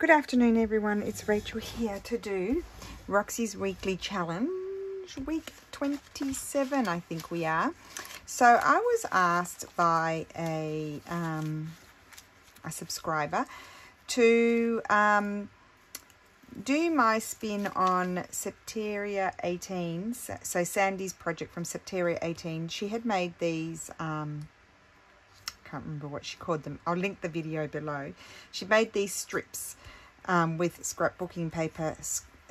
Good afternoon, everyone. It's Rachel here to do Roxy's Weekly Challenge, week 27, I think we are. So I was asked by a, um, a subscriber to um, do my spin on Septeria 18. So Sandy's project from Septeria 18. She had made these... Um, can't remember what she called them. I'll link the video below. She made these strips um, with scrapbooking paper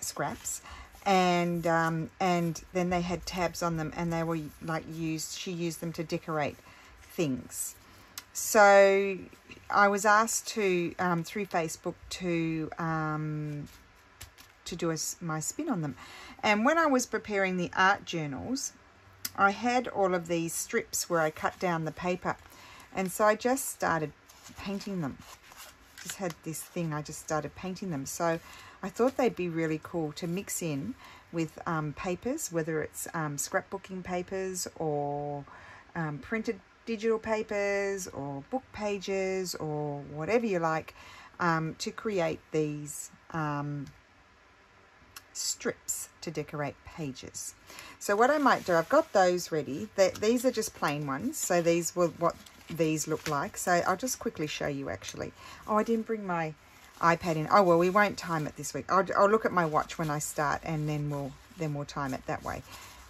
scraps and um, and then they had tabs on them and they were like used she used them to decorate things so I was asked to um, through Facebook to um, to do a, my spin on them and when I was preparing the art journals I had all of these strips where I cut down the paper and so I just started painting them just had this thing, I just started painting them. So I thought they'd be really cool to mix in with um, papers, whether it's um, scrapbooking papers or um, printed digital papers or book pages or whatever you like um, to create these um, strips to decorate pages. So what I might do, I've got those ready. That these are just plain ones. So these were what these look like. So I'll just quickly show you actually. Oh, I didn't bring my iPad in. Oh, well, we won't time it this week. I'll, I'll look at my watch when I start and then we'll then we'll time it that way.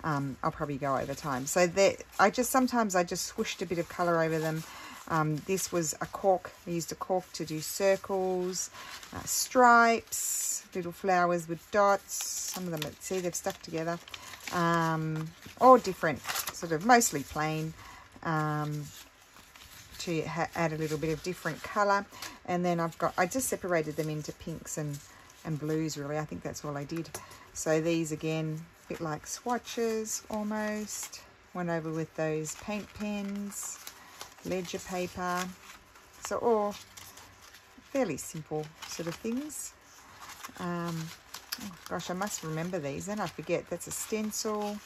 Um, I'll probably go over time. So there, I just sometimes I just swished a bit of colour over them. Um, this was a cork. I used a cork to do circles, uh, stripes, little flowers with dots. Some of them, see, they've stuck together. Um, all different, sort of mostly plain. Um, to add a little bit of different colour. And then I've got, I just separated them into pinks and, and blues really. I think that's all I did. So these again, a bit like swatches almost. Went over with those paint pens, ledger paper. So all fairly simple sort of things. Um, oh gosh, I must remember these. Then I forget. That's a stencil.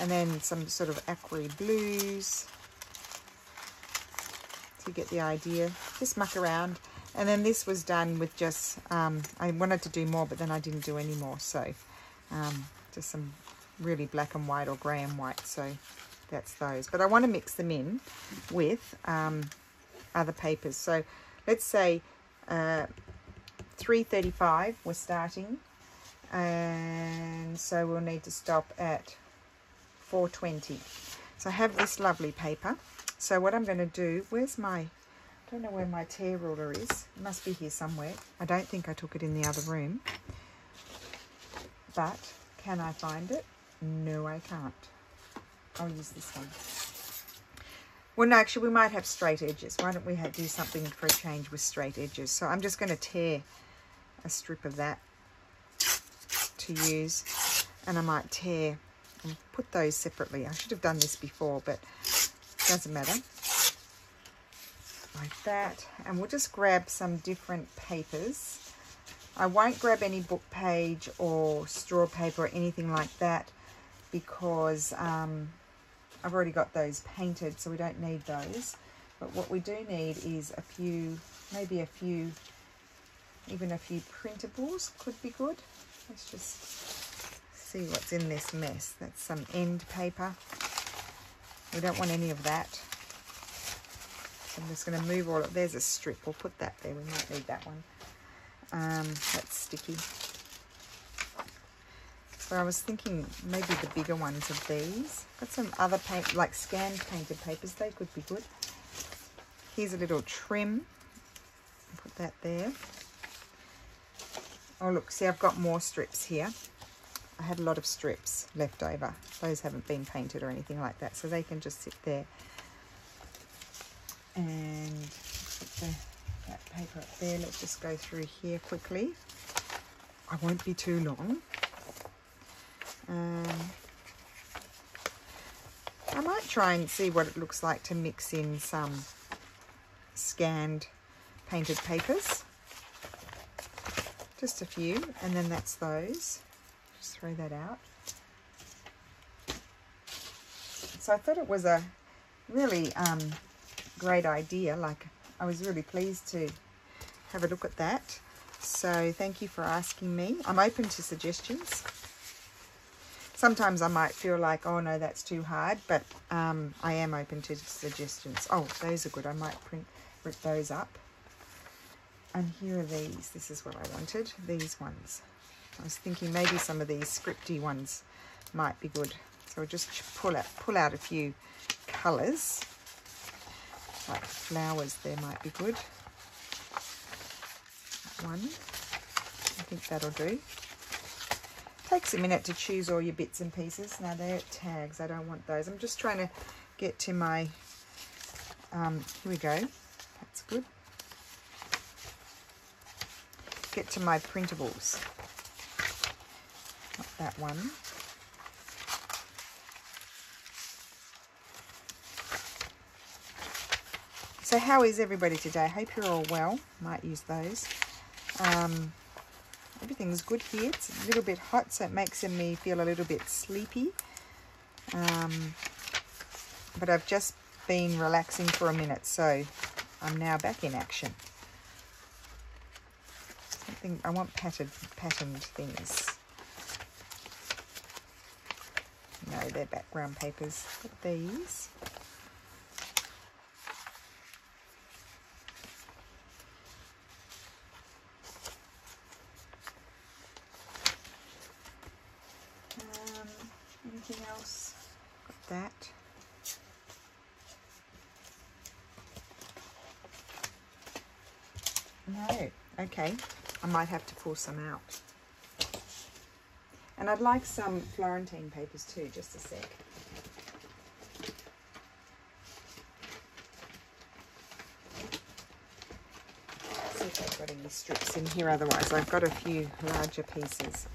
And then some sort of aqua blues you get the idea. Just muck around. And then this was done with just, um, I wanted to do more, but then I didn't do any more. So um, just some really black and white or grey and white. So that's those. But I want to mix them in with um, other papers. So let's say uh, 335 we're starting. And so we'll need to stop at 420. So I have this lovely paper. So what I'm going to do, where's my, I don't know where my tear ruler is. It must be here somewhere. I don't think I took it in the other room. But can I find it? No, I can't. I'll use this one. Well, no, actually, we might have straight edges. Why don't we have, do something for a change with straight edges? So I'm just going to tear a strip of that to use. And I might tear and put those separately. I should have done this before, but doesn't matter. Like that. And we'll just grab some different papers. I won't grab any book page or straw paper or anything like that because um, I've already got those painted, so we don't need those. But what we do need is a few, maybe a few, even a few printables could be good. Let's just see what's in this mess. That's some end paper. We don't want any of that. I'm just going to move all of, there's a strip, we'll put that there, we might need that one. Um, that's sticky. So I was thinking maybe the bigger ones of these. Got some other paint, like scanned painted papers, they could be good. Here's a little trim, put that there. Oh look, see I've got more strips here. I had a lot of strips left over. Those haven't been painted or anything like that, so they can just sit there. And the, that paper up there. Let's just go through here quickly. I won't be too long. Um, I might try and see what it looks like to mix in some scanned painted papers. Just a few, and then that's those throw that out. So I thought it was a really um, great idea. Like I was really pleased to have a look at that. So thank you for asking me. I'm open to suggestions. Sometimes I might feel like, oh no, that's too hard, but um, I am open to suggestions. Oh, those are good. I might print rip those up. And here are these. This is what I wanted. These ones. I was thinking maybe some of these scripty ones might be good. So we'll just pull out, pull out a few colours. Like flowers there might be good. One. I think that'll do. Takes a minute to choose all your bits and pieces. Now they're tags. I don't want those. I'm just trying to get to my... Um, here we go. That's good. Get to my printables. That one. So how is everybody today? I hope you're all well. Might use those. Um, everything's good here. It's a little bit hot, so it makes me feel a little bit sleepy. Um, but I've just been relaxing for a minute, so I'm now back in action. Something I want patterned, patterned things. No, they're background papers. But these. Um, anything else? Got that. No. Okay, I might have to pull some out. And I'd like some Florentine papers too, just a sec. See if I've got any strips in here, otherwise I've got a few larger pieces.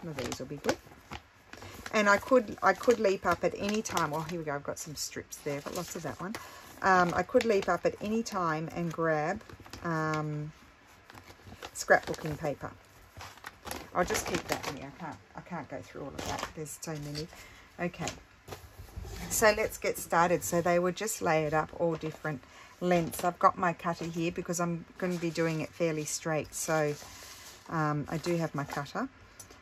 Some of these will be good. And I could I could leap up at any time. Well, here we go. I've got some strips there. I've got lots of that one. Um, I could leap up at any time and grab um, scrapbooking paper. I'll just keep that in here. I can't, I can't go through all of that. There's so many. Okay. So let's get started. So they were just layered up all different lengths. I've got my cutter here because I'm going to be doing it fairly straight. So um, I do have my cutter.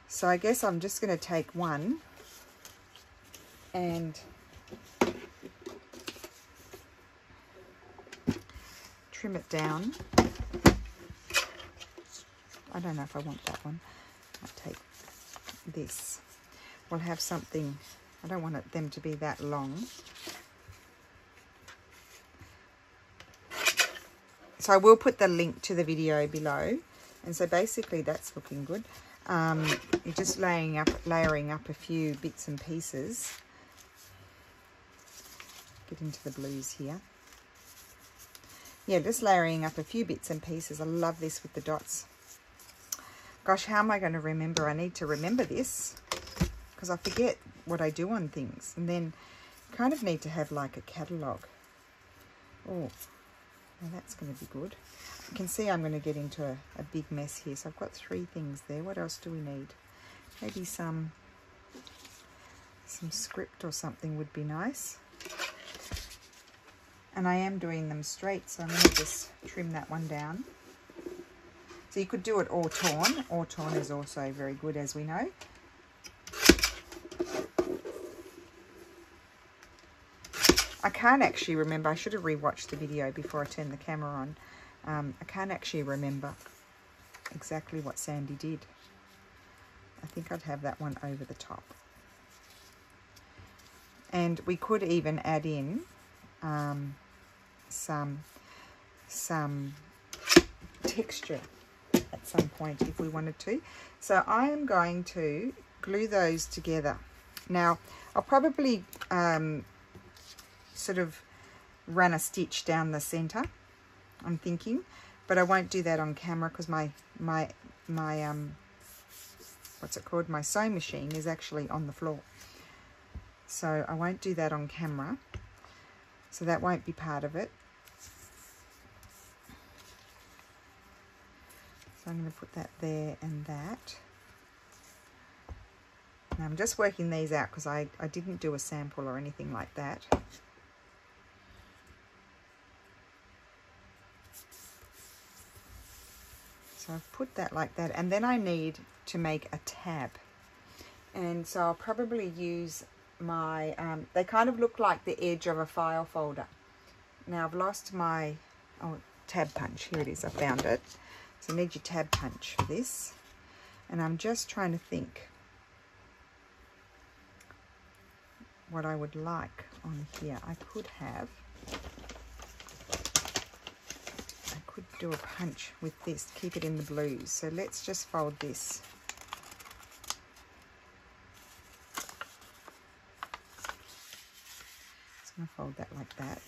So I guess I'm just going to take one and trim it down. I don't know if I want that one. I'll take this. We'll have something, I don't want it, them to be that long. So I will put the link to the video below. And so basically that's looking good. Um, you're just laying up, layering up a few bits and pieces. Get into the blues here yeah, just layering up a few bits and pieces. I love this with the dots. Gosh, how am I going to remember? I need to remember this because I forget what I do on things. And then kind of need to have like a catalogue. Oh, well, that's going to be good. You can see I'm going to get into a, a big mess here. So I've got three things there. What else do we need? Maybe some some script or something would be nice and I am doing them straight so I'm going to just trim that one down so you could do it all torn. All torn is also very good as we know. I can't actually remember. I should have rewatched the video before I turned the camera on. Um, I can't actually remember exactly what Sandy did. I think I'd have that one over the top. And we could even add in um, some some texture some point if we wanted to. So I am going to glue those together. Now, I'll probably um, sort of run a stitch down the center, I'm thinking, but I won't do that on camera because my, my, my, um, what's it called? My sewing machine is actually on the floor. So I won't do that on camera. So that won't be part of it. I'm going to put that there and that. And I'm just working these out because I, I didn't do a sample or anything like that. So I've put that like that. And then I need to make a tab. And so I'll probably use my, um, they kind of look like the edge of a file folder. Now I've lost my, oh, tab punch. Here it is, I found it. So I need your tab punch for this. And I'm just trying to think what I would like on here. I could have, I could do a punch with this, keep it in the blues. So let's just fold this. Just gonna fold that like that.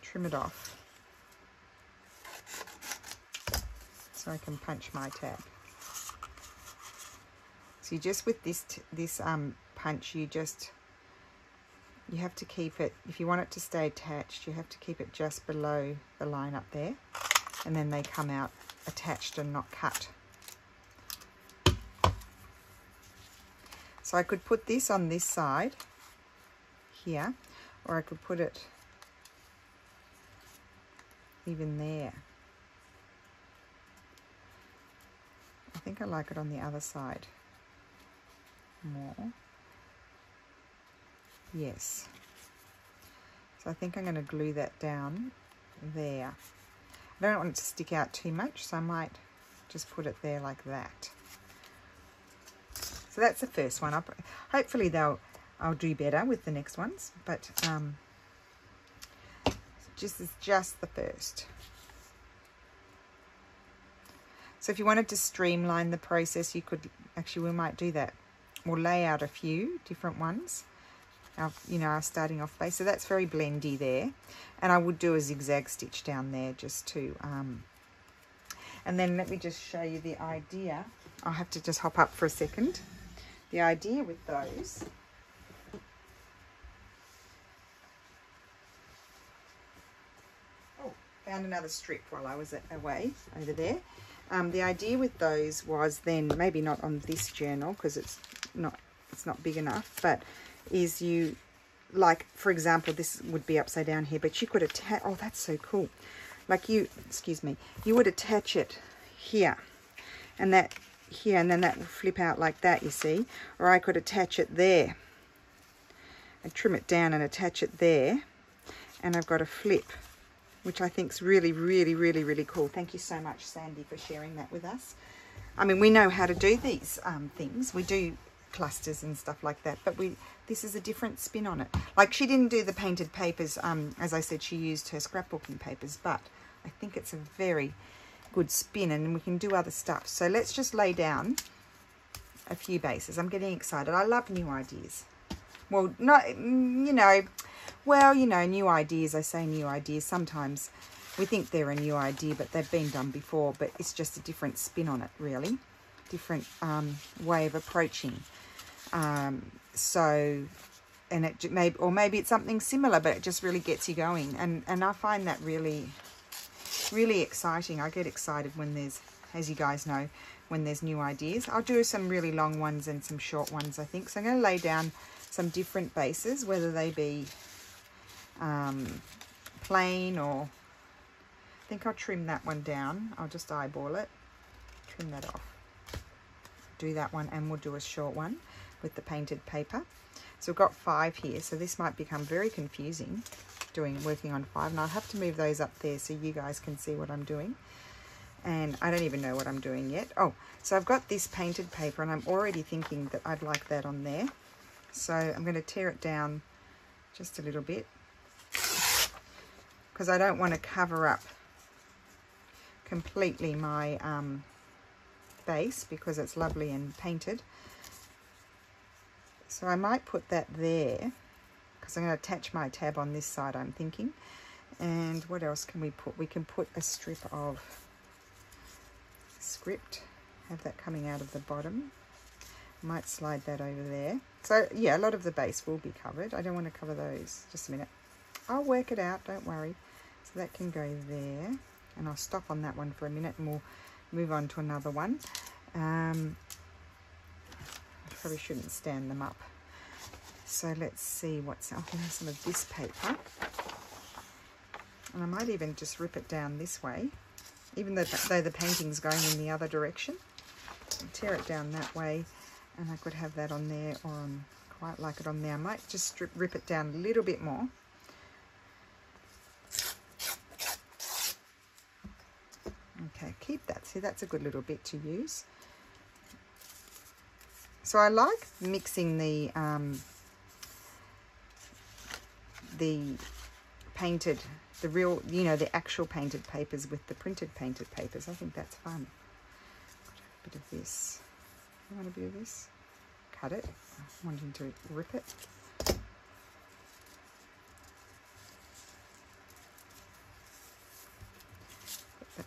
Trim it off. So I can punch my tab. So just with this this um punch, you just, you have to keep it, if you want it to stay attached, you have to keep it just below the line up there. And then they come out attached and not cut. So I could put this on this side here, or I could put it even there. I think I like it on the other side more. Yes. So I think I'm going to glue that down there. I don't want it to stick out too much, so I might just put it there like that. So that's the first one. I'll, hopefully they'll I'll do better with the next ones, but um, this is just the first. So if you wanted to streamline the process, you could actually we might do that. We'll lay out a few different ones our, you know, our starting off base. So that's very blendy there. And I would do a zigzag stitch down there just to, um, and then let me just show you the idea. I'll have to just hop up for a second. The idea with those Oh, found another strip while I was away over there. Um, the idea with those was then maybe not on this journal because it's not it's not big enough, but is you, like, for example, this would be upside down here, but you could attach, oh, that's so cool. Like you, excuse me, you would attach it here, and that here, and then that will flip out like that, you see. Or I could attach it there, and trim it down and attach it there, and I've got a flip, which I think is really, really, really, really cool. Thank you so much, Sandy, for sharing that with us. I mean, we know how to do these um, things. We do clusters and stuff like that. But we this is a different spin on it. Like she didn't do the painted papers. Um, as I said, she used her scrapbooking papers. But I think it's a very good spin and we can do other stuff. So let's just lay down a few bases. I'm getting excited. I love new ideas. Well, not, you know, well, you know, new ideas. I say new ideas. Sometimes we think they're a new idea, but they've been done before. But it's just a different spin on it, really. Different um, way of approaching um, so, and it may, or maybe it's something similar, but it just really gets you going. And, and I find that really, really exciting. I get excited when there's, as you guys know, when there's new ideas. I'll do some really long ones and some short ones, I think. So I'm going to lay down some different bases, whether they be um, plain or... I think I'll trim that one down. I'll just eyeball it. Trim that off. Do that one and we'll do a short one with the painted paper. So we've got five here, so this might become very confusing doing working on five. And I'll have to move those up there so you guys can see what I'm doing. And I don't even know what I'm doing yet. Oh, so I've got this painted paper and I'm already thinking that I'd like that on there. So I'm going to tear it down just a little bit because I don't want to cover up completely my um, base because it's lovely and painted. So I might put that there because I'm going to attach my tab on this side, I'm thinking. And what else can we put? We can put a strip of script, have that coming out of the bottom. Might slide that over there. So yeah, a lot of the base will be covered. I don't want to cover those. Just a minute. I'll work it out, don't worry. So that can go there. And I'll stop on that one for a minute and we'll move on to another one. Um, probably shouldn't stand them up. So let's see what's, I'll have some of this paper. And I might even just rip it down this way. even though, though the painting's going in the other direction. Tear it down that way and I could have that on there or on quite like it on there. I might just rip it down a little bit more. Okay, keep that. See, that's a good little bit to use. So I like mixing the um, the painted, the real, you know, the actual painted papers with the printed painted papers. I think that's fun. A bit of this. You want a bit of this? Cut it. I'm wanting to rip it.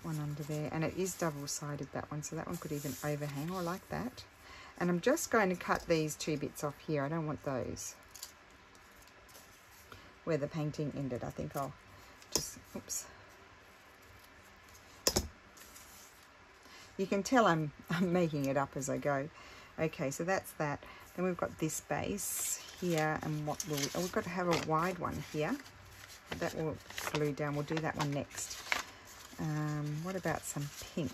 One under there. And it is double-sided, that one. So that one could even overhang or like that. And I'm just going to cut these two bits off here. I don't want those where the painting ended. I think I'll just, oops. You can tell I'm, I'm making it up as I go. Okay, so that's that. Then we've got this base here and what will, we, oh, we've got to have a wide one here. That will glue down. We'll do that one next. Um, what about some pink?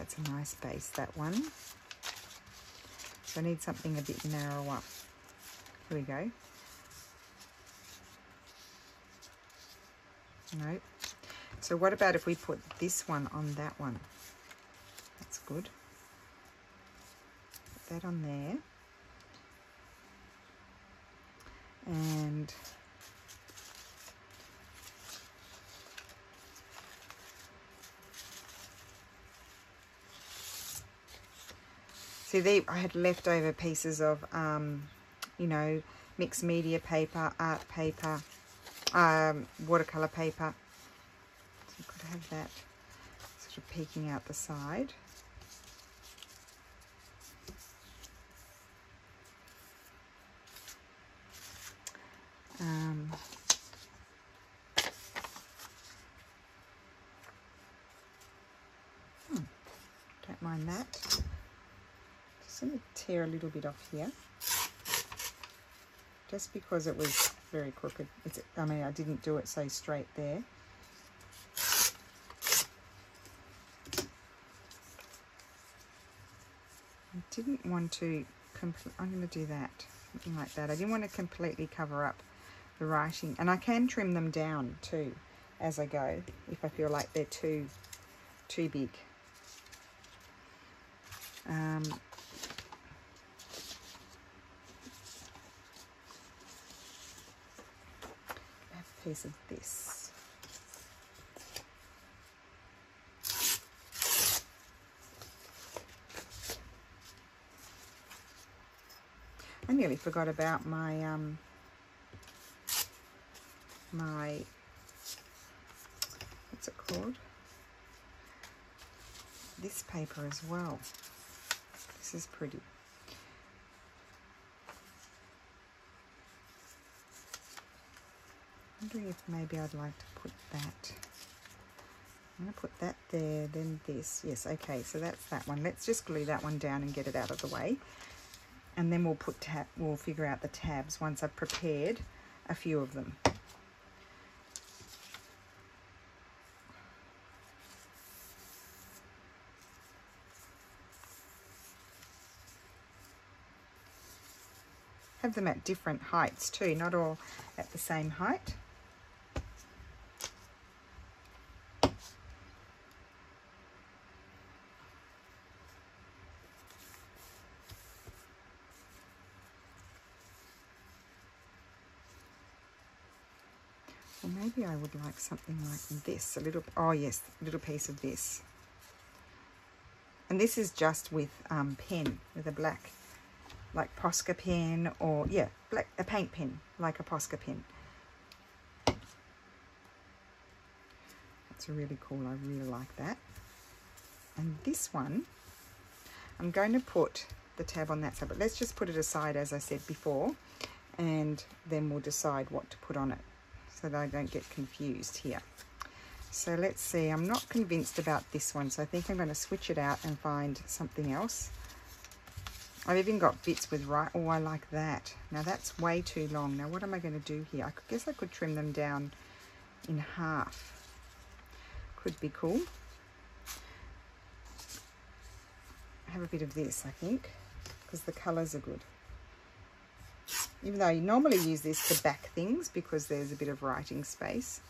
that's a nice base, that one. So I need something a bit narrower. Here we go. No. So what about if we put this one on that one? That's good. Put that on there. And See, they, I had leftover pieces of, um, you know, mixed media paper, art paper, um, watercolour paper. So you could have that sort of peeking out the side. Um, hmm, don't mind that let me tear a little bit off here. Just because it was very crooked. It's, I mean, I didn't do it so straight there. I didn't want to, I'm going to do that, something like that. I didn't want to completely cover up the writing. And I can trim them down too as I go if I feel like they're too, too big. Um, piece of this. I nearly forgot about my um my what's it called? This paper as well. This is pretty. wondering if maybe I'd like to put that. I'm going to put that there, then this. Yes, okay, so that's that one. Let's just glue that one down and get it out of the way. And then we'll put tab, we'll figure out the tabs once I've prepared a few of them. Have them at different heights too, not all at the same height. Well, maybe I would like something like this. A little, oh yes, a little piece of this. And this is just with um, pen, with a black, like Posca pen or, yeah, black a paint pen, like a Posca pen. That's really cool. I really like that. And this one, I'm going to put the tab on that side, but let's just put it aside as I said before, and then we'll decide what to put on it so that I don't get confused here. So let's see, I'm not convinced about this one, so I think I'm going to switch it out and find something else. I've even got bits with right. Oh, I like that. Now that's way too long. Now what am I going to do here? I guess I could trim them down in half. Could be cool. I have a bit of this, I think, because the colours are good. Even though you normally use this to back things because there's a bit of writing space.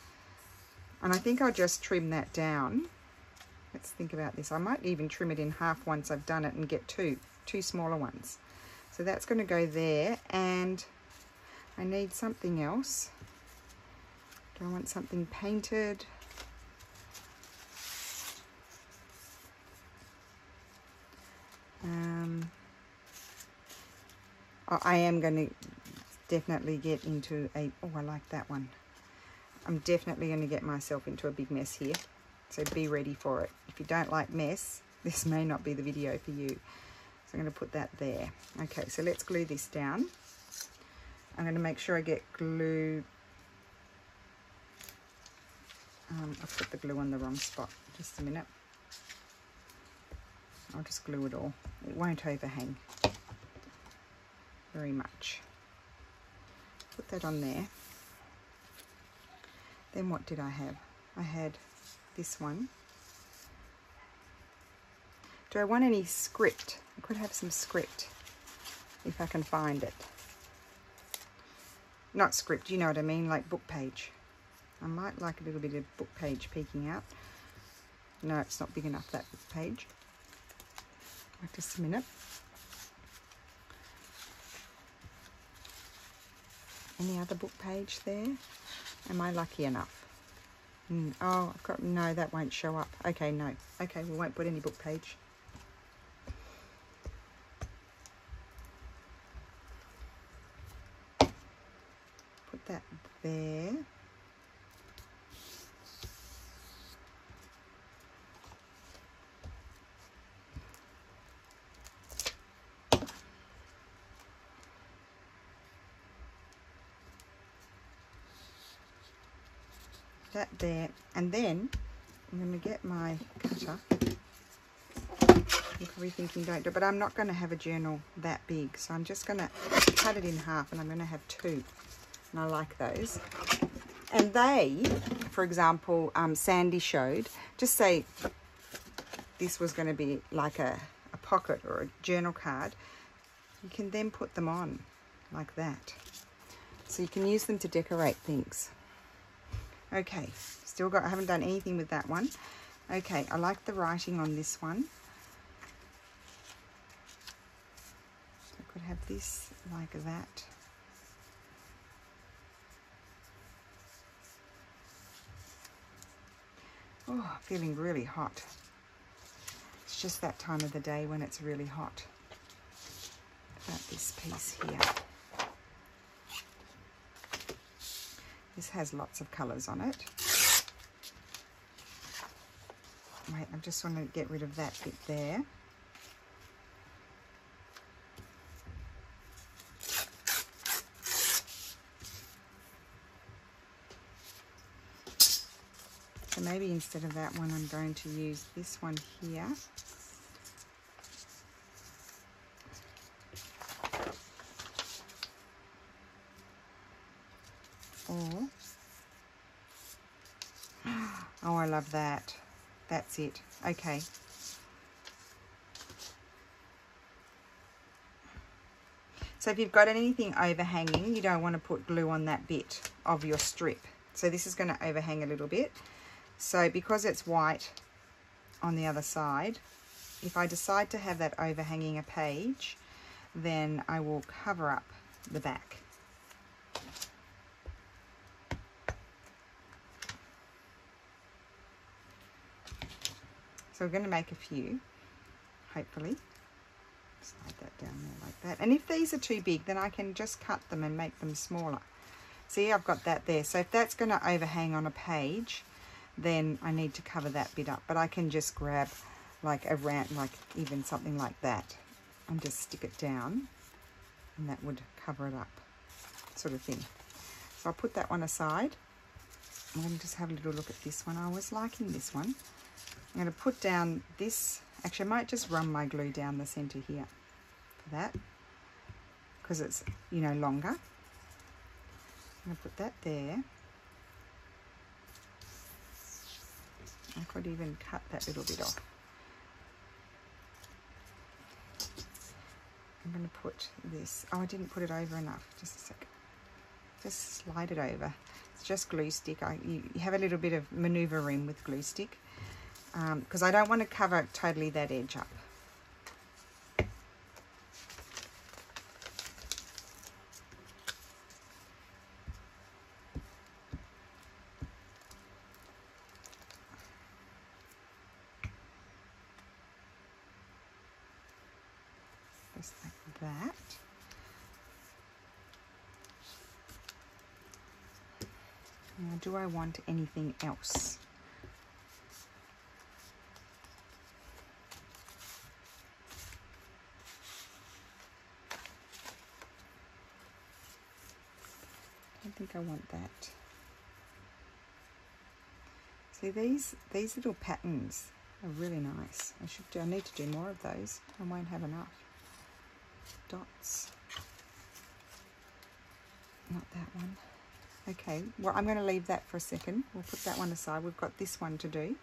And I think I'll just trim that down. Let's think about this. I might even trim it in half once I've done it and get two two smaller ones. So that's going to go there and I need something else. Do I want something painted? Um, I am going to definitely get into a, oh, I like that one. I'm definitely going to get myself into a big mess here. So be ready for it. If you don't like mess, this may not be the video for you. So I'm going to put that there. Okay, so let's glue this down. I'm going to make sure I get glue. Um, I put the glue on the wrong spot. Just a minute. I'll just glue it all. It won't overhang very much. Put that on there. Then what did I have? I had this one. Do I want any script? I could have some script if I can find it. Not script, you know what I mean, like book page. I might like a little bit of book page peeking out. No, it's not big enough, that book page. Wait just a minute. Any other book page there? Am I lucky enough? Mm, oh, I've got, no, that won't show up. Okay, no. Okay, we won't put any book page. there. That there, and then I'm going to get my cutter. You're probably thinking don't do it, but I'm not going to have a journal that big, so I'm just going to cut it in half and I'm going to have two and I like those. And they, for example, um, Sandy showed, just say this was going to be like a, a pocket or a journal card, you can then put them on like that. So you can use them to decorate things. Okay, still got, I haven't done anything with that one. Okay, I like the writing on this one. I could have this like that. Oh, feeling really hot. It's just that time of the day when it's really hot. About this piece here. This has lots of colours on it. Wait, I just want to get rid of that bit there. So maybe instead of that one, I'm going to use this one here. Oh, I love that. That's it. Okay. So if you've got anything overhanging, you don't want to put glue on that bit of your strip. So this is going to overhang a little bit. So because it's white on the other side, if I decide to have that overhanging a page, then I will cover up the back. So we're going to make a few, hopefully. Slide that down there like that. And if these are too big, then I can just cut them and make them smaller. See, I've got that there. So if that's going to overhang on a page, then I need to cover that bit up. But I can just grab like a rant, like even something like that and just stick it down and that would cover it up sort of thing. So I'll put that one aside. I'm going to just have a little look at this one. I was liking this one. I'm going to put down this. Actually, I might just run my glue down the center here for that because it's, you know, longer. I'm going to put that there. I could even cut that little bit off. I'm going to put this, oh I didn't put it over enough, just a second. Just slide it over. It's just glue stick. I, you, you have a little bit of maneuver room with glue stick because um, I don't want to cover totally that edge up. Just like that. Now, do I want anything else? I think I want that. See these these little patterns are really nice. I should do I need to do more of those. I won't have enough. Dots. Not that one. Okay, well I'm going to leave that for a second. We'll put that one aside. We've got this one to do.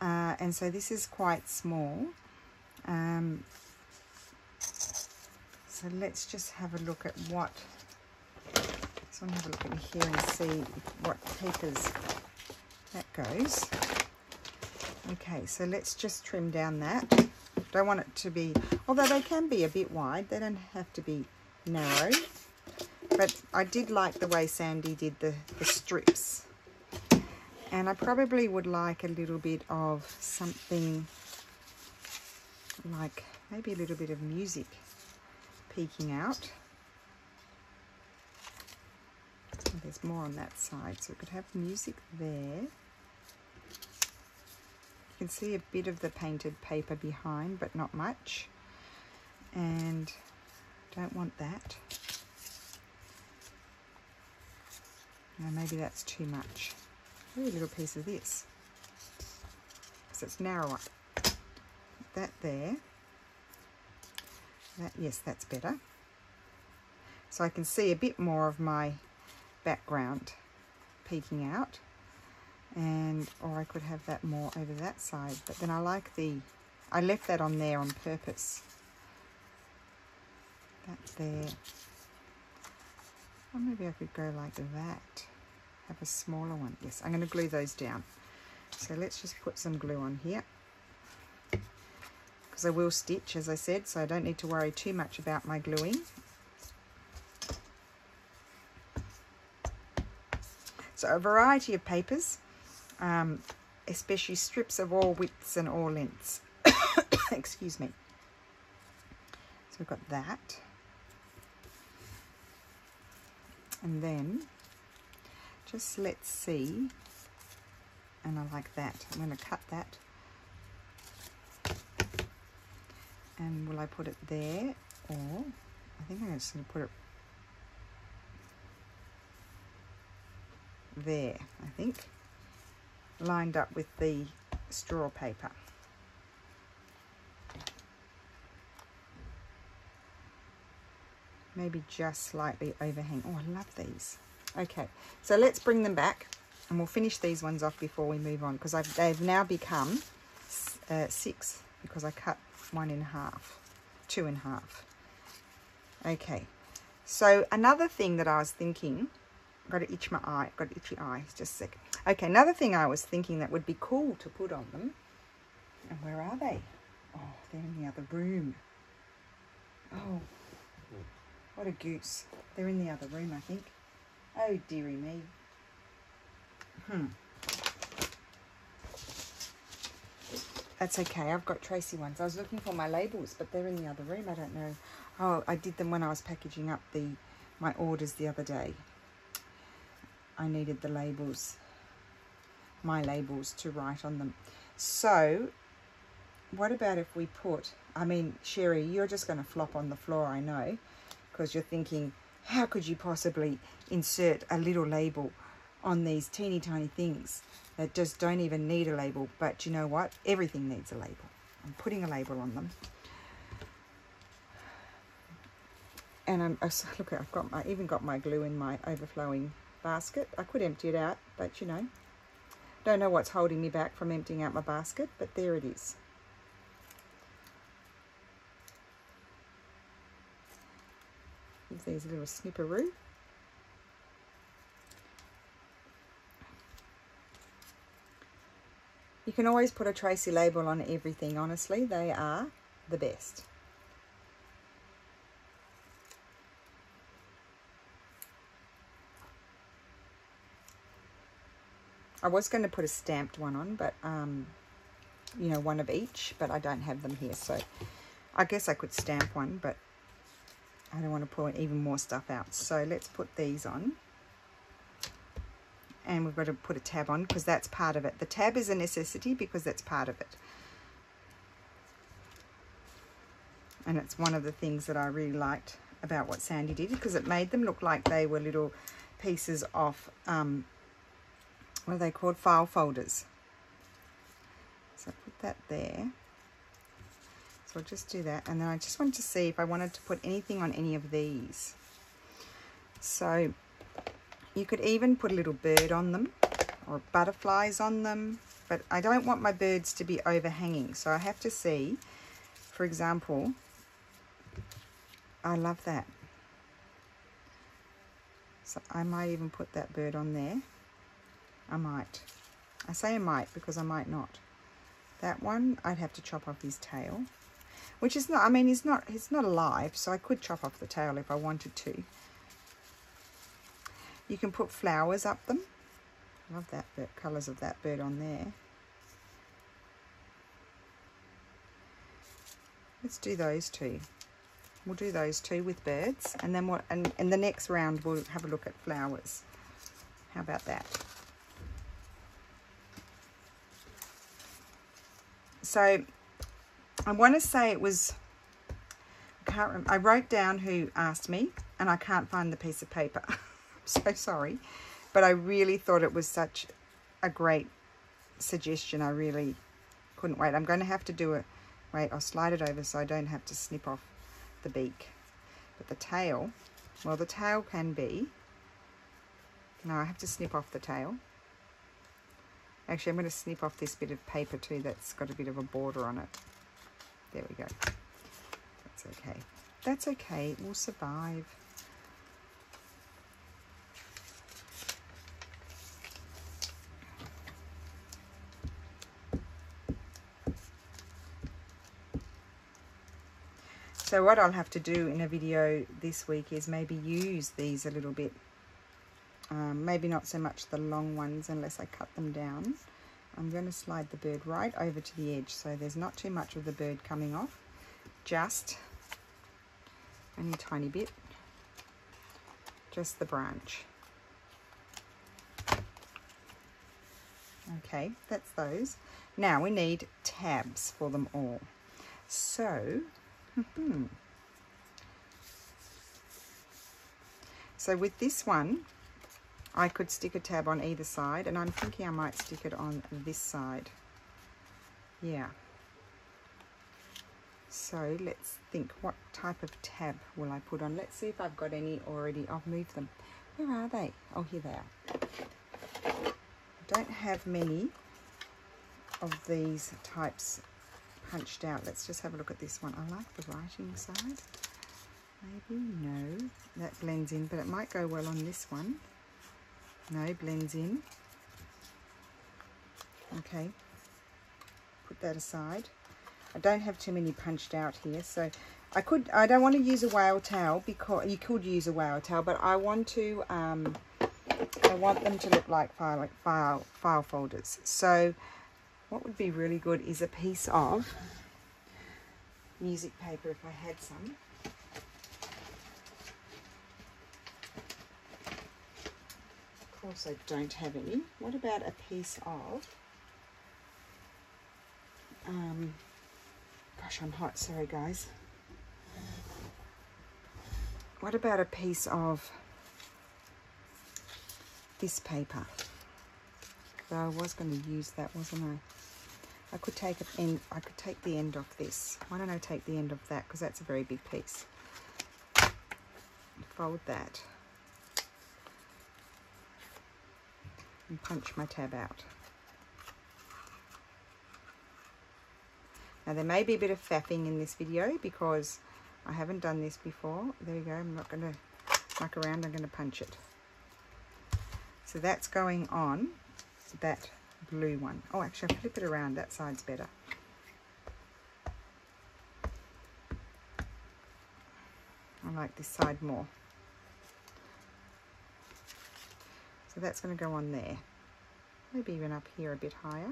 Uh, and so this is quite small. Um, so let's just have a look at what so I'm have a look in here and see what papers that goes. Okay, so let's just trim down that. Don't want it to be, although they can be a bit wide, they don't have to be narrow. But I did like the way Sandy did the, the strips. And I probably would like a little bit of something like maybe a little bit of music peeking out there's more on that side. So we could have music there. Can see a bit of the painted paper behind, but not much. And don't want that. Now maybe that's too much. Maybe a little piece of this. Because it's narrower. That there. That, yes, that's better. So I can see a bit more of my background peeking out and or I could have that more over that side. But then I like the I left that on there on purpose. That there. Or maybe I could go like that. Have a smaller one. Yes I'm going to glue those down. So let's just put some glue on here. Because I will stitch as I said so I don't need to worry too much about my gluing. So a variety of papers, um, especially strips of all widths and all lengths. Excuse me. So we've got that. And then just let's see. And I like that. I'm going to cut that. And will I put it there or I think I'm just going to put it there, I think, lined up with the straw paper. Maybe just slightly overhang. Oh, I love these. Okay, so let's bring them back and we'll finish these ones off before we move on because they've now become uh, six because I cut one in half, two in half. Okay, so another thing that I was thinking got to itch my eye. Got an itchy eye. Just a. Okay, another thing I was thinking that would be cool to put on them. And where are they? Oh, they're in the other room. Oh, what a goose. They're in the other room, I think. Oh, dearie me. Hmm. That's okay. I've got Tracy ones. I was looking for my labels, but they're in the other room. I don't know. Oh, I did them when I was packaging up the my orders the other day. I needed the labels, my labels to write on them. So what about if we put, I mean, Sherry, you're just going to flop on the floor, I know, because you're thinking, how could you possibly insert a little label on these teeny tiny things that just don't even need a label? But you know what? Everything needs a label. I'm putting a label on them. And I'm, look, I've got my, even got my glue in my overflowing basket. I could empty it out, but you know, don't know what's holding me back from emptying out my basket, but there it is. Give these a little snipperoo. You can always put a Traice label on everything, honestly. They are the best. I was going to put a stamped one on, but, um, you know, one of each, but I don't have them here. So I guess I could stamp one, but I don't want to pull even more stuff out. So let's put these on. And we've got to put a tab on because that's part of it. The tab is a necessity because that's part of it. And it's one of the things that I really liked about what Sandy did because it made them look like they were little pieces of um, what are they called? File folders. So put that there. So I'll just do that. And then I just wanted to see if I wanted to put anything on any of these. So you could even put a little bird on them or butterflies on them. But I don't want my birds to be overhanging. So I have to see, for example, I love that. So I might even put that bird on there. I might. I say I might because I might not. That one, I'd have to chop off his tail. Which is not, I mean, he's not, he's not alive, so I could chop off the tail if I wanted to. You can put flowers up them. I love that the colours of that bird on there. Let's do those two. We'll do those two with birds, and then what? And in the next round, we'll have a look at flowers. How about that? So I want to say it was, I can't I wrote down who asked me and I can't find the piece of paper. I'm so sorry. But I really thought it was such a great suggestion. I really couldn't wait. I'm going to have to do it. Wait, I'll slide it over so I don't have to snip off the beak. But the tail, well, the tail can be, no, I have to snip off the tail. Actually, I'm going to snip off this bit of paper too that's got a bit of a border on it. There we go. That's okay. That's okay. We'll survive. So what I'll have to do in a video this week is maybe use these a little bit um, maybe not so much the long ones unless I cut them down. I'm going to slide the bird right over to the edge so there's not too much of the bird coming off. Just only a tiny bit. Just the branch. Okay, that's those. Now we need tabs for them all. So, so with this one, I could stick a tab on either side and I'm thinking I might stick it on this side. Yeah. So let's think what type of tab will I put on. Let's see if I've got any already. I'll move them. Where are they? Oh, here they are. I don't have many of these types punched out. Let's just have a look at this one. I like the writing side. Maybe, no, that blends in, but it might go well on this one. No, blends in. Okay, put that aside. I don't have too many punched out here, so I could, I don't want to use a whale tail because you could use a whale tail, but I want to, um, I want them to look like file, like file, file folders. So what would be really good is a piece of music paper if I had some. I don't have any. What about a piece of, um, gosh, I'm hot, sorry guys. What about a piece of this paper? Though I was going to use that, wasn't I? I could take end, I could take the end of this. Why don't I take the end of that because that's a very big piece. fold that and punch my tab out. Now there may be a bit of faffing in this video because I haven't done this before. There you go, I'm not going to muck around, I'm going to punch it. So that's going on that blue one. Oh, actually, I'll flip it around. That side's better. I like this side more. So that's going to go on there. Maybe even up here a bit higher.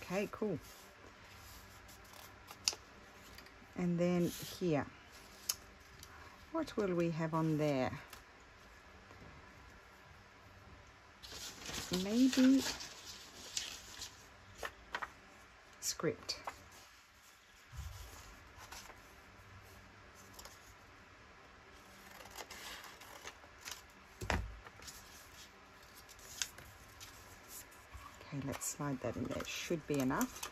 Okay, cool. And then here. What will we have on there? Maybe script. Okay, let's slide that in there. Should be enough.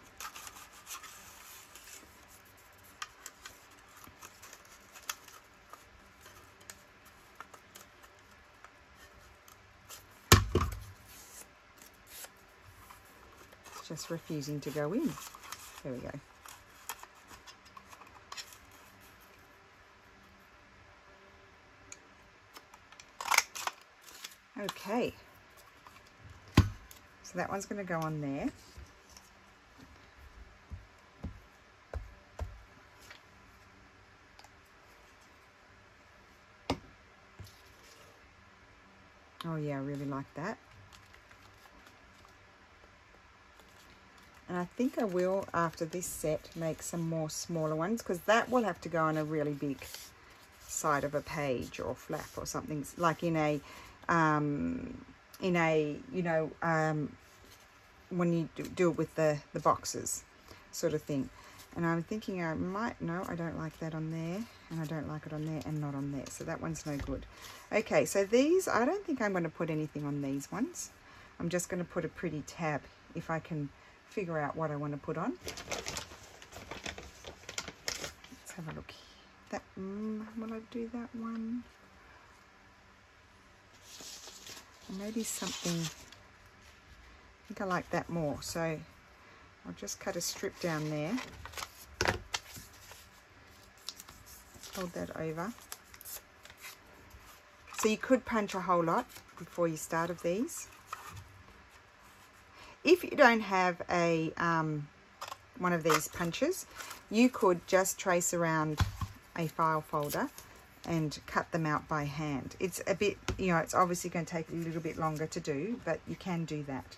It's just refusing to go in. There we go. Okay. So that one's going to go on there. Oh yeah, I really like that. And I think I will, after this set, make some more smaller ones because that will have to go on a really big side of a page or flap or something like in a um, in a you know um, when you do, it with the the boxes sort of thing. And I'm thinking I might no I don't like that on there and I don't like it on there and not on there so that one's no good. Okay so these I don't think I'm going to put anything on these ones. I'm just going to put a pretty tab if I can figure out what I want to put on. Let's have a look. That mm, will I do that one? Maybe something think I like that more so I'll just cut a strip down there fold that over so you could punch a whole lot before you start of these if you don't have a um, one of these punches you could just trace around a file folder and cut them out by hand. It's a bit, you know, it's obviously going to take a little bit longer to do, but you can do that.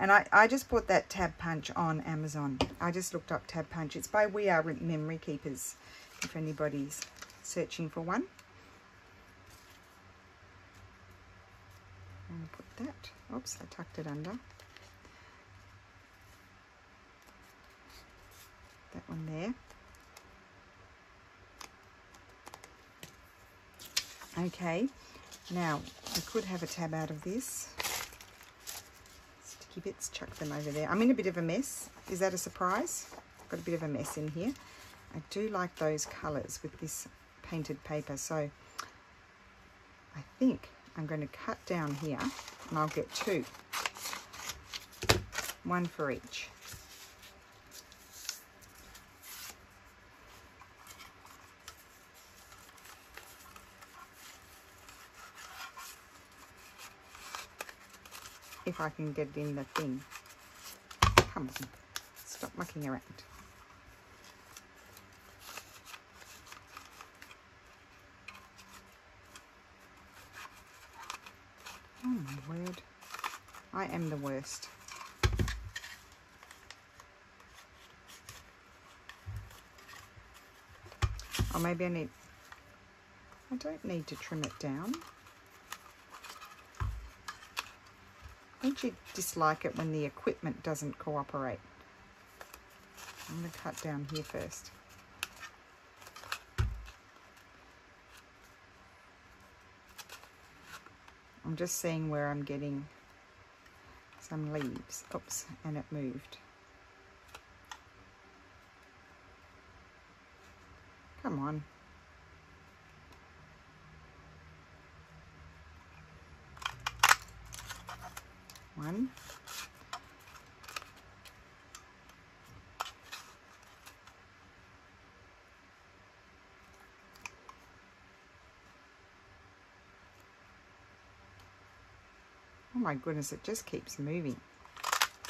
And I, I just bought that tab punch on Amazon. I just looked up tab punch. It's by We Are Memory Keepers, if anybody's searching for one. And put that, oops, I tucked it under. That one there. Okay, now we could have a tab out of this. Bits, chuck them over there. I'm in a bit of a mess. Is that a surprise? Got a bit of a mess in here. I do like those colours with this painted paper, so I think I'm going to cut down here and I'll get two. One for each. If I can get in the thing. Come on, stop mucking around. Oh my word. I am the worst. Or maybe I need, I don't need to trim it down. did you dislike it when the equipment doesn't cooperate? I'm going to cut down here first. I'm just seeing where I'm getting some leaves. Oops, and it moved. Come on. One. Oh my goodness, it just keeps moving.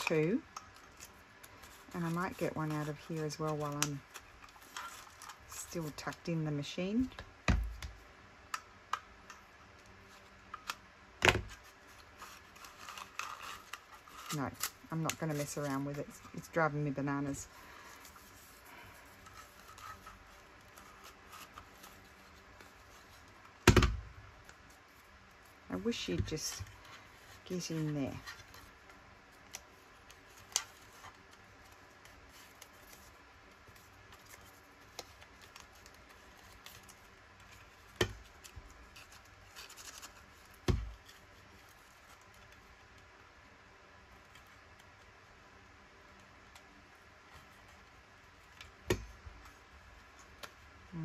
Two. And I might get one out of here as well while I'm still tucked in the machine. No, I'm not going to mess around with it. It's, it's driving me bananas. I wish you'd just get in there.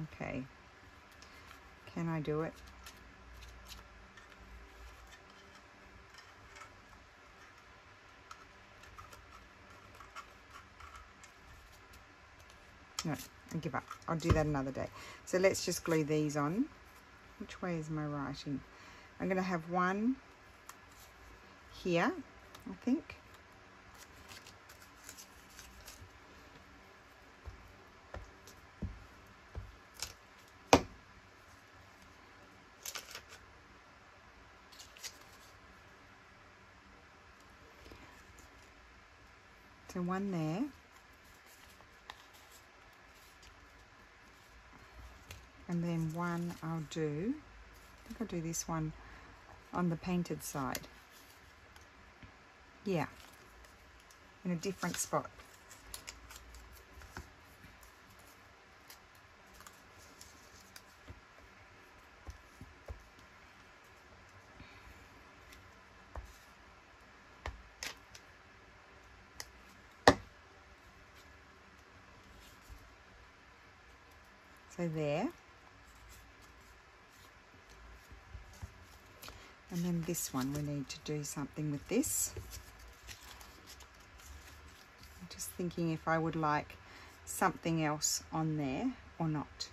Okay. Can I do it? No, I give up. I'll do that another day. So let's just glue these on. Which way is my writing? I'm going to have one here, I think. One there. And then one I'll do, I think I'll do this one on the painted side. Yeah, in a different spot. So there. And then this one, we need to do something with this. I'm just thinking if I would like something else on there or not.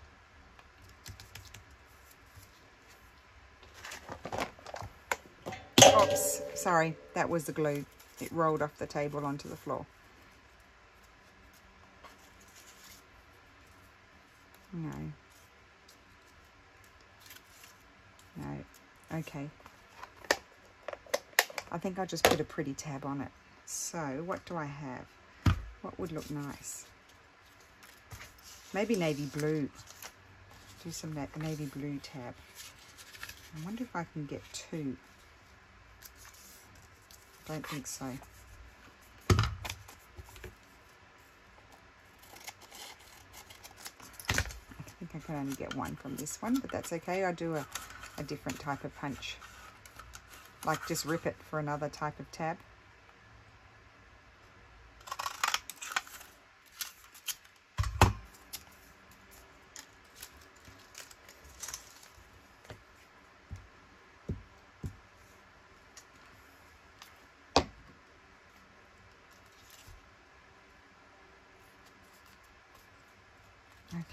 Oops, sorry, that was the glue. It rolled off the table onto the floor. No. No. Okay. I think I'll just put a pretty tab on it. So, what do I have? What would look nice? Maybe navy blue. Do some navy blue tab. I wonder if I can get two. Don't think so. Can only get one from this one, but that's okay. I do a, a different type of punch. Like just rip it for another type of tab.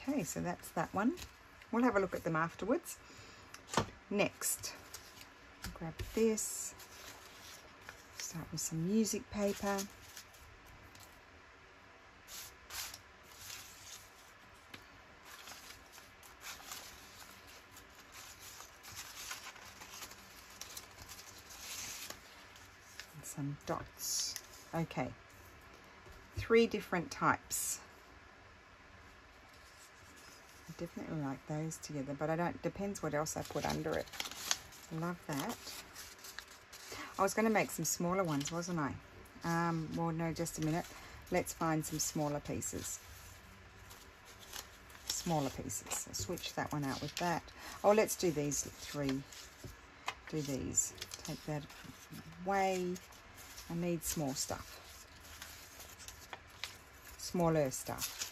Okay, so that's that one. We'll have a look at them afterwards. Next, grab this. Start with some music paper. Some dots. Okay, three different types definitely like those together, but I don't, depends what else I put under it. Love that. I was going to make some smaller ones, wasn't I? Um, well, no, just a minute. Let's find some smaller pieces. Smaller pieces. Switch that one out with that. Oh, let's do these three. Do these. Take that away. I need small stuff. Smaller stuff.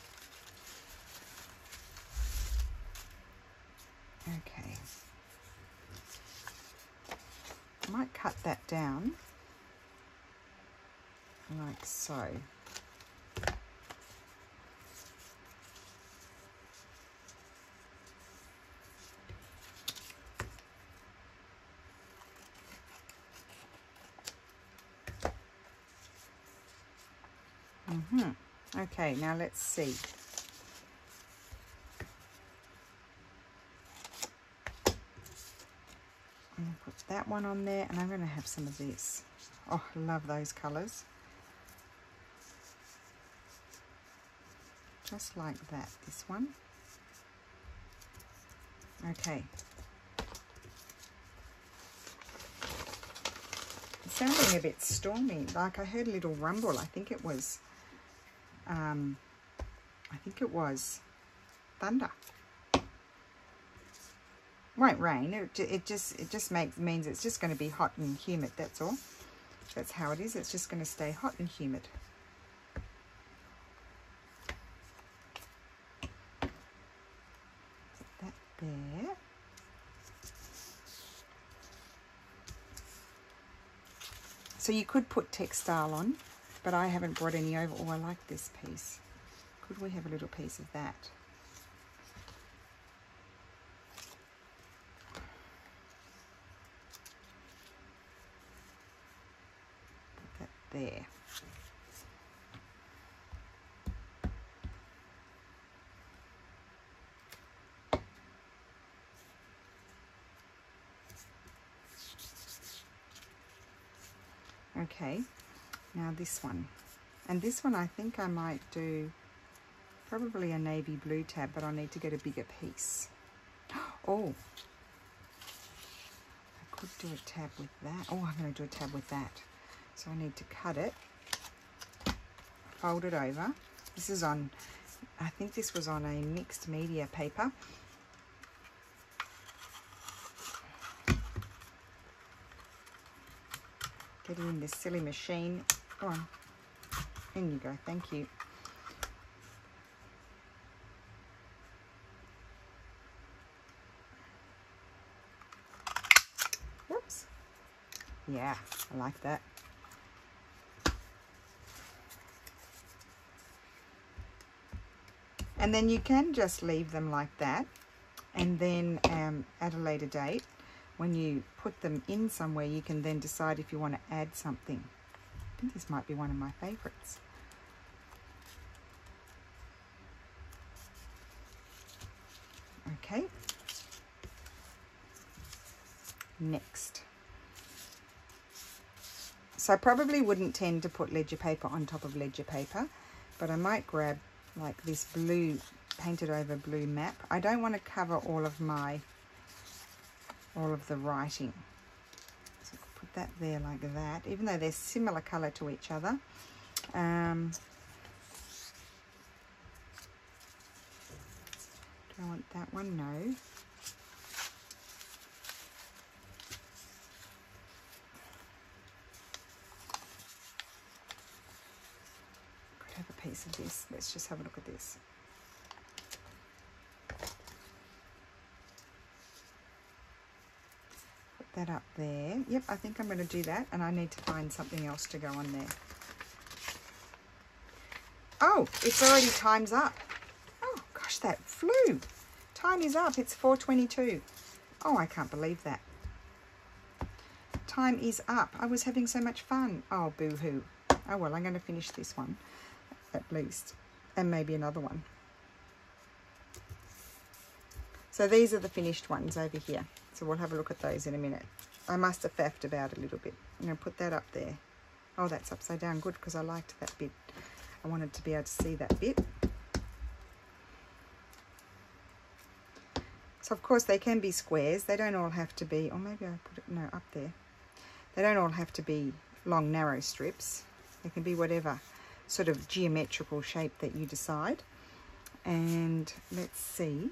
I might cut that down like so. Mm-hmm. Okay, now let's see. I'm going to put that one on there and I'm going to have some of this. Oh, love those colours. Just like that, this one. Okay. It's sounding a bit stormy, like I heard a little rumble. I think it was um, I think it was thunder. Won't rain. It, it just it just makes means it's just going to be hot and humid. That's all. That's how it is. It's just going to stay hot and humid. That there. So you could put textile on but I haven't brought any over. Oh, I like this piece. Could we have a little piece of that? Put that there. Okay, now this one. And this one I think I might do probably a navy blue tab, but I'll need to get a bigger piece. Oh, I could do a tab with that. Oh, I'm going to do a tab with that. So I need to cut it, fold it over. This is on, I think this was on a mixed media paper. Get it in this silly machine. Go on. In you go. Thank you. Whoops. Yeah, I like that. And then you can just leave them like that. And then um, at a later date, when you put them in somewhere, you can then decide if you want to add something. I think this might be one of my favorites. Okay. Next. So I probably wouldn't tend to put ledger paper on top of ledger paper, but I might grab like this blue, painted over blue map. I don't want to cover all of my, all of the writing So put that there like that, even though they're similar colour to each other. Um, do I want that one? No. Could have a piece of this. Let's just have a look at this. Put that up there. Yep, I think I'm going to do that. And I need to find something else to go on there. Oh, it's already time's up. Oh, gosh, that flew. Time is up. It's 4.22. Oh, I can't believe that. Time is up. I was having so much fun. Oh, boo-hoo. Oh, well, I'm going to finish this one at least. And maybe another one. So these are the finished ones over here. So we'll have a look at those in a minute. I must have faffed about a little bit. I'm going to put that up there. Oh, that's upside down. Good, because I liked that bit. I wanted to be able to see that bit. So, of course, they can be squares. They don't all have to be, or maybe I put it, no, up there. They don't all have to be long, narrow strips. They can be whatever sort of geometrical shape that you decide. And let's see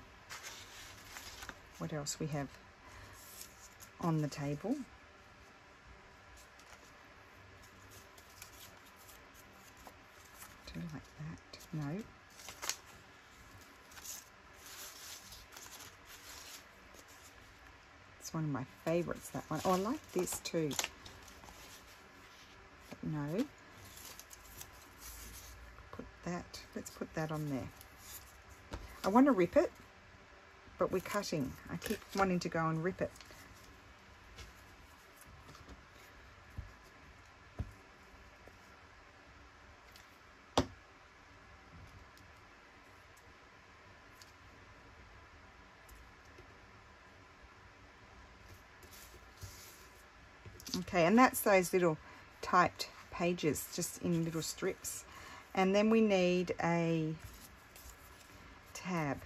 what else we have on the table. Do like that. No. It's one of my favourites, that one. Oh, I like this too. But no. That, let's put that on there. I want to rip it, but we're cutting. I keep wanting to go and rip it. Okay, and that's those little typed pages, just in little strips. And then we need a tab.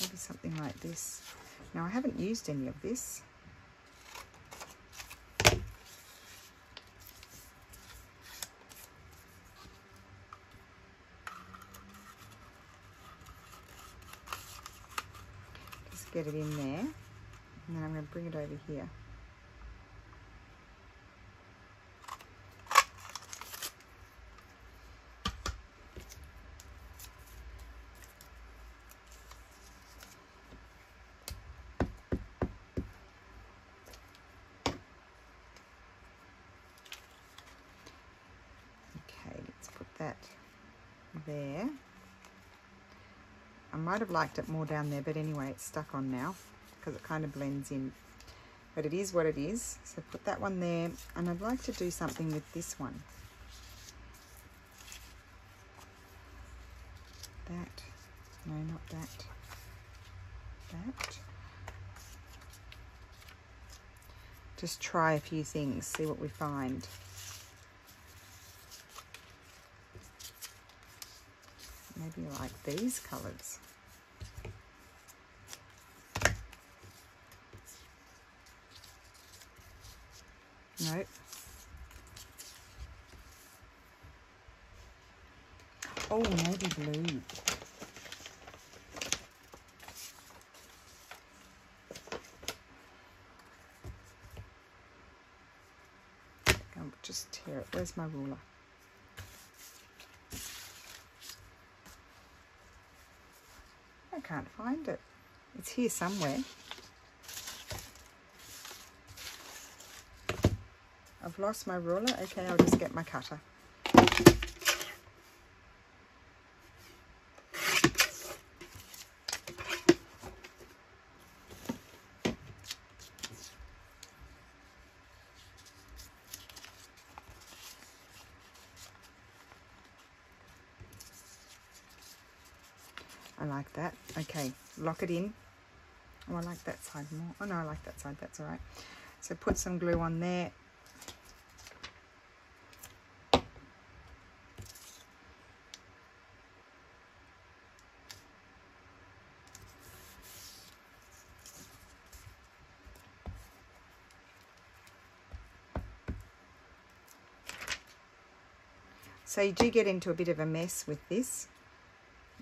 Maybe something like this. Now, I haven't used any of this. Just get it in there. And then I'm going to bring it over here. Okay, let's put that there. I might have liked it more down there, but anyway, it's stuck on now because it kind of blends in. But it is what it is. So put that one there. And I'd like to do something with this one. That. No, not that. That. Just try a few things, see what we find. Maybe like these colours. Nope. Oh, maybe blue. I'll just tear it. Where's my ruler? I can't find it. It's here somewhere. I've lost my ruler. Okay, I'll just get my cutter. I like that. Okay, lock it in. Oh, I like that side more. Oh, no, I like that side. That's all right. So put some glue on there. So you do get into a bit of a mess with this.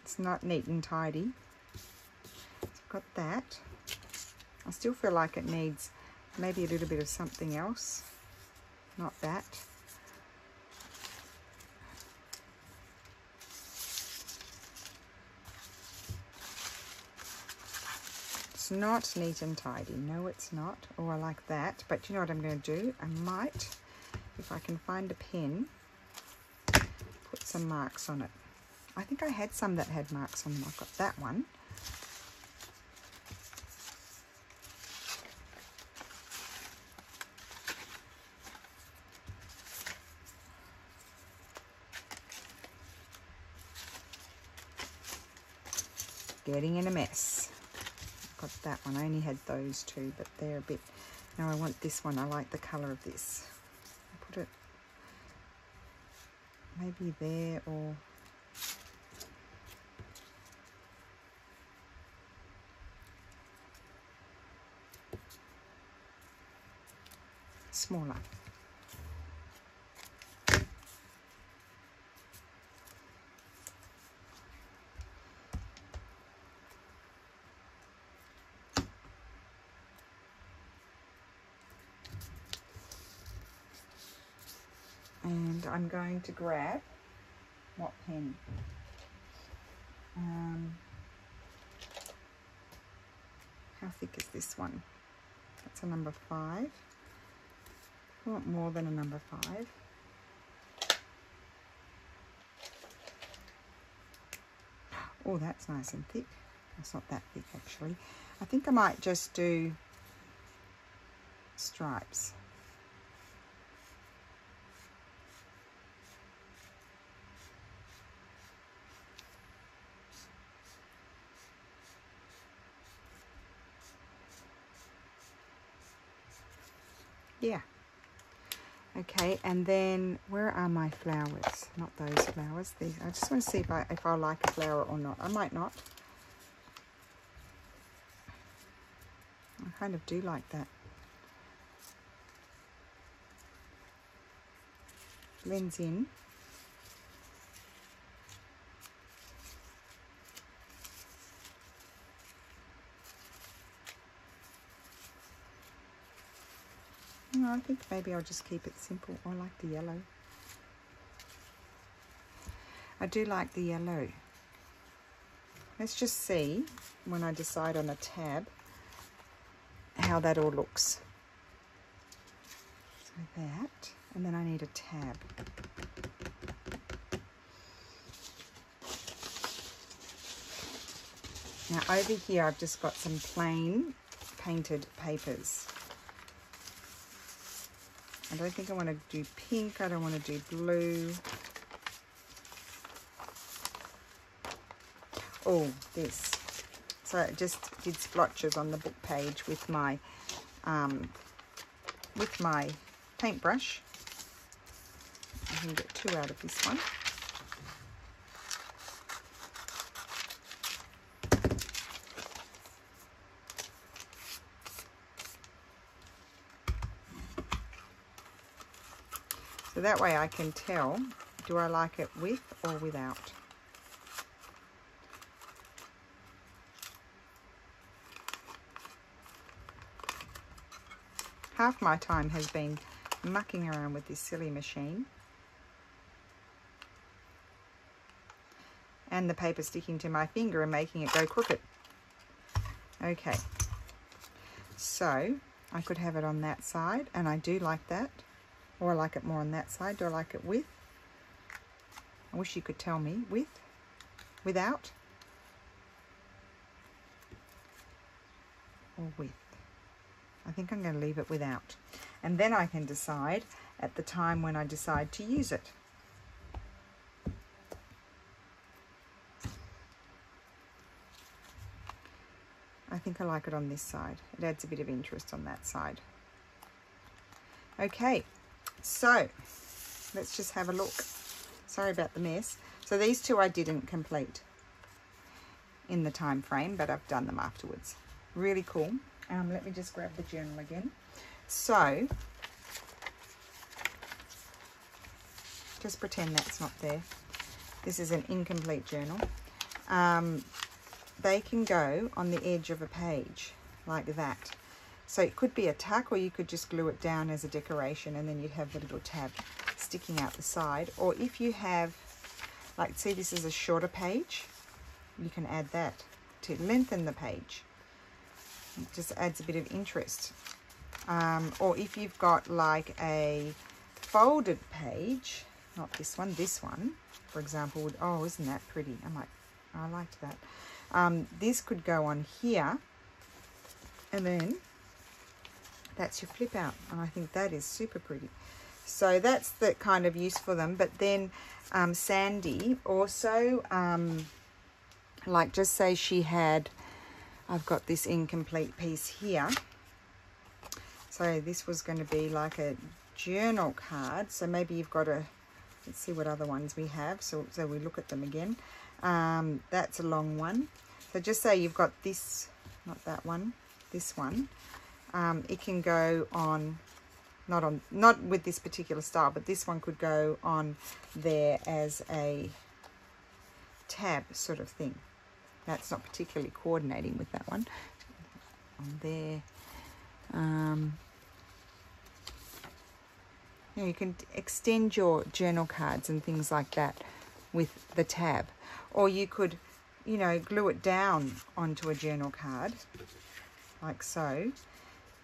It's not neat and tidy. So I've got that. I still feel like it needs maybe a little bit of something else. Not that. It's not neat and tidy. No, it's not. Oh, I like that. But you know what I'm going to do? I might, if I can find a pen, put some marks on it. I think I had some that had marks on them. I've got that one. Getting in a mess. Got that one. I only had those two, but they're a bit... Now I want this one. I like the colour of this. I put it maybe there or smaller. and I'm going to grab what pen? Um, How thick is this one? That's a number five. Want more than a number five. Oh, that's nice and thick. It's not that thick actually. I think I might just do stripes. Yeah. Okay, and then where are my flowers? Not those flowers. These. I just want to see if I if I like a flower or not. I might not. I kind of do like that. Blends in. I think maybe I'll just keep it simple. I like the yellow. I do like the yellow. Let's just see when I decide on a tab how that all looks. So that, and then I need a tab. Now over here I've just got some plain painted papers. I don't think I want to do pink. I don't want to do blue. Oh, this. So I just did splotches on the book page with my um, with my paintbrush. I can get two out of this one. So that way I can tell, do I like it with or without? Half my time has been mucking around with this silly machine. And the paper sticking to my finger and making it go crooked. Okay, so I could have it on that side, and I do like that. Or I like it more on that side. Do I like it with? I wish you could tell me. With? Without? Or with? I think I'm going to leave it without. And then I can decide at the time when I decide to use it. I think I like it on this side. It adds a bit of interest on that side. Okay, so let's just have a look. Sorry about the mess. So these two I didn't complete in the time frame, but I've done them afterwards. Really cool. Um, let me just grab the journal again. So, just pretend that's not there. This is an incomplete journal. Um, they can go on the edge of a page like that. So it could be a tuck or you could just glue it down as a decoration and then you'd have the little tab sticking out the side. Or if you have, like see this is a shorter page, you can add that to lengthen the page. It just adds a bit of interest. Um, or if you've got like a folded page, not this one, this one, for example, would, oh, isn't that pretty? I might, I liked that. Um, this could go on here and then that's your flip out and I think that is super pretty. So that's the kind of use for them but then um, Sandy also um, like just say she had I've got this incomplete piece here. So this was going to be like a journal card so maybe you've got a let's see what other ones we have so, so we look at them again. Um, that's a long one. So just say you've got this not that one this one um, it can go on not on not with this particular style but this one could go on there as a tab sort of thing. That's not particularly coordinating with that one. On there. Um, you, know, you can extend your journal cards and things like that with the tab. Or you could you know glue it down onto a journal card like so.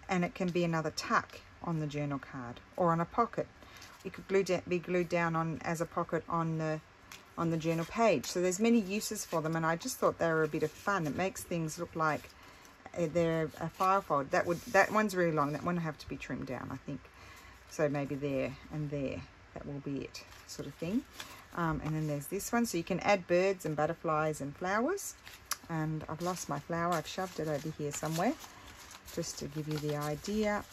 And it can be another tuck on the journal card or on a pocket. It could glue be glued down on as a pocket on the on the journal page. So there's many uses for them and I just thought they were a bit of fun. It makes things look like eh, they're a file fold. That would that one's really long. That one will have to be trimmed down, I think. So maybe there and there. That will be it, sort of thing. Um, and then there's this one. So you can add birds and butterflies and flowers. And I've lost my flower. I've shoved it over here somewhere. Just to give you the idea,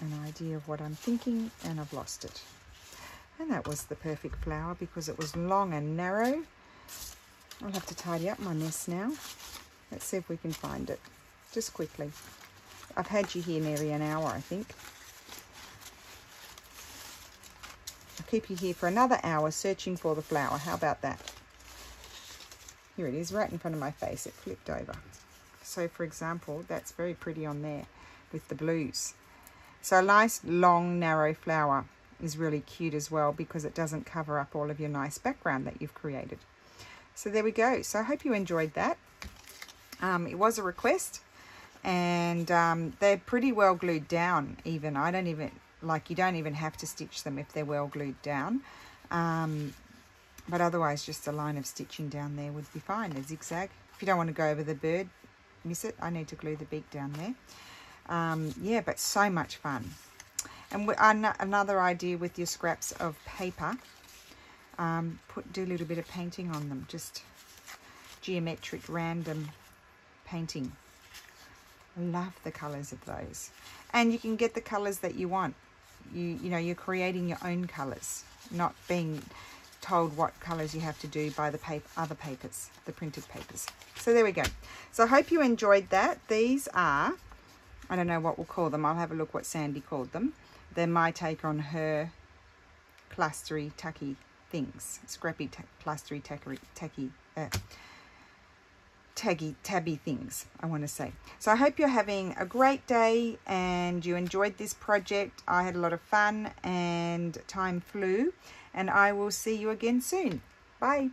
an idea of what I'm thinking. And I've lost it. And that was the perfect flower because it was long and narrow. I'll have to tidy up my mess now. Let's see if we can find it. Just quickly. I've had you here nearly an hour, I think. I'll keep you here for another hour searching for the flower. How about that? Here it is, right in front of my face. It flipped over. So, for example, that's very pretty on there with the blues. So a nice, long, narrow flower is really cute as well because it doesn't cover up all of your nice background that you've created. So there we go. So I hope you enjoyed that. Um, it was a request and um, they're pretty well glued down even. I don't even, like you don't even have to stitch them if they're well glued down. Um, but otherwise just a line of stitching down there would be fine, a zigzag. If you don't want to go over the bird, miss it, I need to glue the beak down there. Um, yeah, but so much fun. And another idea with your scraps of paper, um, put do a little bit of painting on them, just geometric random painting. Love the colours of those. And you can get the colours that you want. You, you know, you're creating your own colours, not being told what colours you have to do by the paper, other papers, the printed papers. So there we go. So I hope you enjoyed that. These are, I don't know what we'll call them. I'll have a look what Sandy called them. They're my take on her plastery, tacky things. Scrappy, plastery, tacky, tacky uh, taggy, tabby things, I want to say. So I hope you're having a great day and you enjoyed this project. I had a lot of fun and time flew and I will see you again soon. Bye.